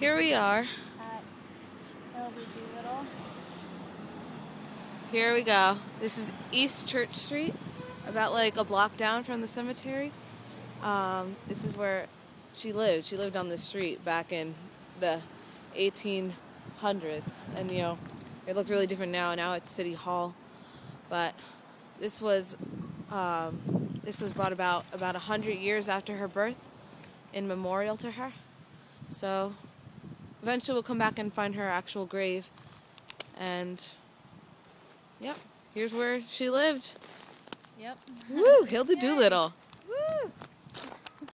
Here we are. at Hilda Doolittle. Here we go. This is East Church Street, about like a block down from the cemetery. Um, this is where she lived. She lived on this street back in the 1800s, and you know, it looked really different now. Now it's City Hall, but this was um, this was brought about about a hundred years after her birth, in memorial to her. So eventually, we'll come back and find her actual grave, and Yep. Here's where she lived. Yep. Woo! Hilda Doolittle.